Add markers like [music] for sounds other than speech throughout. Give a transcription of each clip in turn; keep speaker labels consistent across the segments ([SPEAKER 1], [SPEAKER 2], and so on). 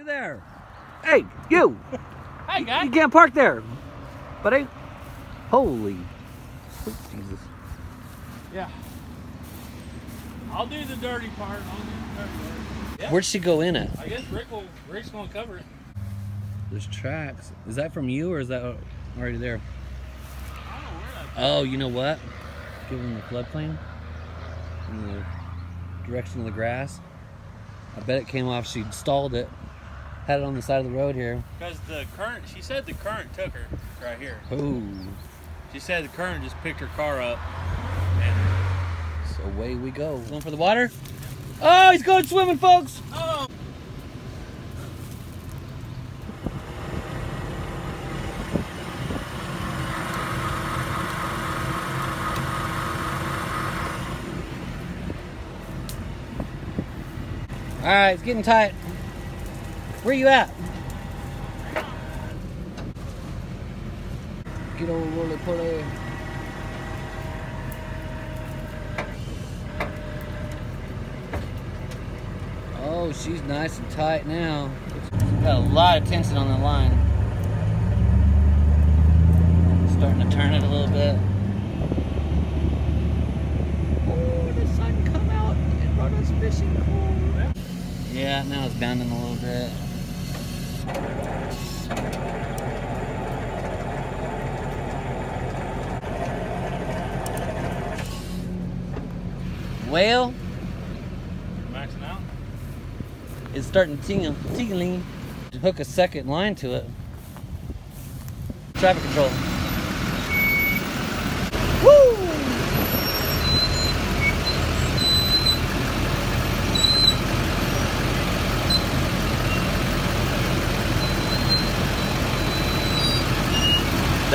[SPEAKER 1] You there? Hey, you!
[SPEAKER 2] Hi, guy.
[SPEAKER 1] You can't park there, buddy. Holy, sweet Jesus!
[SPEAKER 2] Yeah. I'll do the dirty part. I'll do the dirty part. Yeah.
[SPEAKER 1] Where'd she go in at?
[SPEAKER 2] I guess Rick will. Rick's gonna cover it.
[SPEAKER 1] There's tracks. Is that from you or is that already there?
[SPEAKER 2] I don't know where that.
[SPEAKER 1] Oh, you know what? Given the floodplain and the direction of the grass, I bet it came off. She stalled it, had it on the side of the road here.
[SPEAKER 2] Because the current. She said the current took her right here.
[SPEAKER 1] Oh,
[SPEAKER 2] She said the current just picked her car up. And
[SPEAKER 1] so away we go. Going for the water? Oh, he's going swimming, folks.
[SPEAKER 2] oh.
[SPEAKER 1] All right, it's getting tight. Where you at? Get old roly poly. Oh, she's nice and tight now. Got a lot of tension on the line. Starting to turn it a little bit. Oh, the sun come out and brought us fishing cool. Yeah, now it's bounding a little bit. Well,
[SPEAKER 2] Maxing out.
[SPEAKER 1] it's starting to tingle, tingling. To hook a second line to it. Traffic control.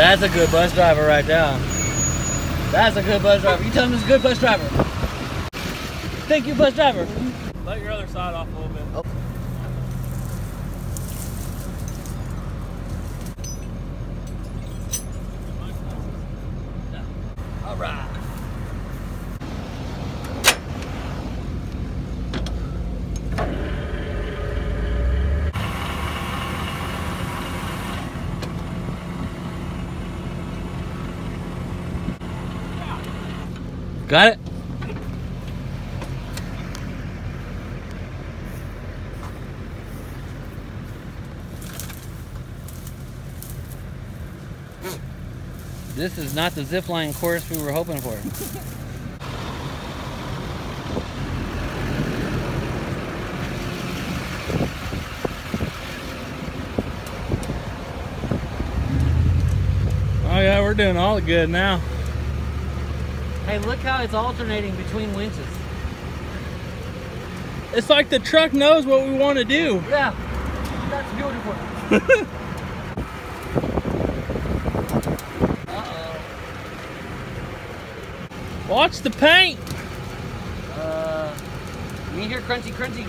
[SPEAKER 1] That's a good bus driver right there. That's a good bus driver. You tell him he's a good bus driver. Thank you, bus driver.
[SPEAKER 2] Let your other side off a little bit.
[SPEAKER 1] Oh. Got it? This is not the zip line course we were hoping for. [laughs]
[SPEAKER 2] Oh yeah, we're doing all good now.
[SPEAKER 1] Hey, look how it's alternating between winches.
[SPEAKER 2] It's like the truck knows what we want to do.
[SPEAKER 1] Yeah, that's beautiful. [laughs]
[SPEAKER 2] Watch the paint.
[SPEAKER 1] Uh, you hear crunchy, crunchy.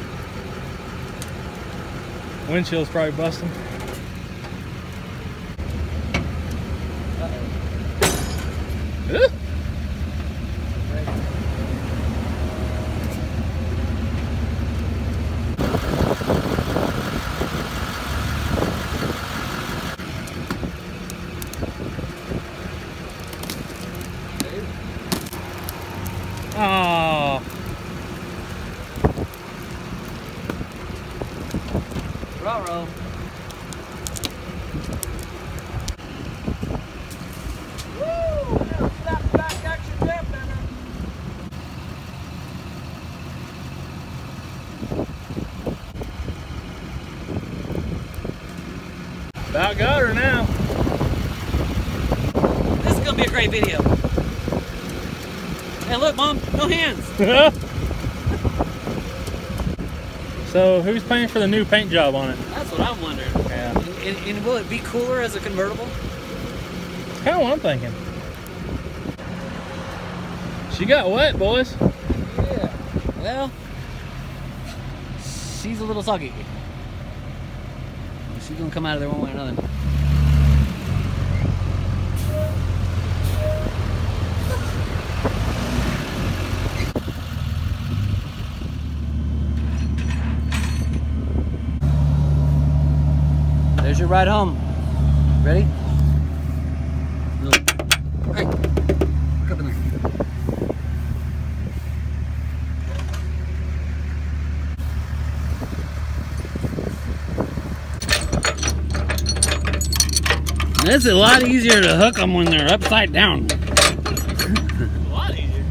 [SPEAKER 2] Windshield's probably busting.
[SPEAKER 1] Uh-oh.
[SPEAKER 2] Ooh. Oh,
[SPEAKER 1] Ruh-roh.
[SPEAKER 2] about got her now.
[SPEAKER 1] This is gonna be a great video. Hey, look, mom, no hands. [laughs]
[SPEAKER 2] so who's paying for the new paint job on it?
[SPEAKER 1] That's what I'm wondering.
[SPEAKER 2] Yeah.
[SPEAKER 1] And, and, and will it be cooler as a convertible?
[SPEAKER 2] That's kind of what I'm thinking. She got wet, boys.
[SPEAKER 1] Yeah. Well, she's a little soggy. She's gonna come out of there one way or another. There's your ride home. Ready? Hey. It's a lot easier to hook them when they're upside down.
[SPEAKER 2] A lot easier.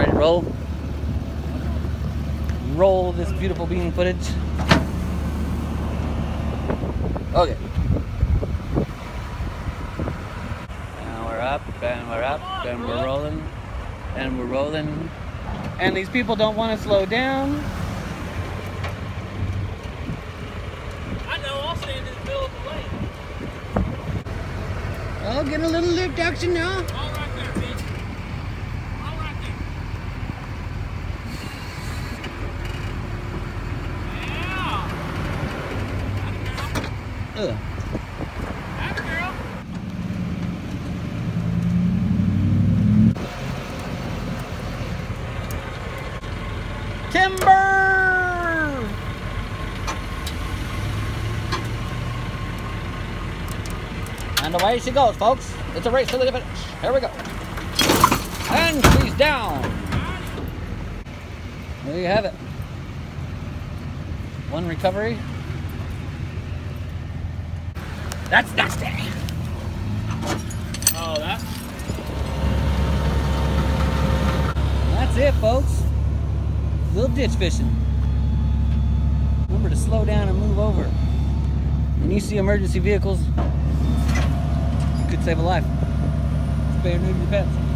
[SPEAKER 1] Ready to roll? Roll this beautiful bean footage. Okay. And we're up, and we're up, and we're rolling, and we're rolling. And these people don't want to slow down.
[SPEAKER 2] I know, I'll stand in the middle of the lane.
[SPEAKER 1] Oh, get a little lift action now.
[SPEAKER 2] All right there, bitch. All right there. Yeah.
[SPEAKER 1] Ugh. Timber! And away she goes, folks. It's a race to the finish. Here we go. And she's down. There you have it. One recovery. That's nasty.
[SPEAKER 2] Oh, that's
[SPEAKER 1] That's it, folks. A Little ditch fishing. Remember to slow down and move over. When you see emergency vehicles, you could save a life. Spay or neuter your pets.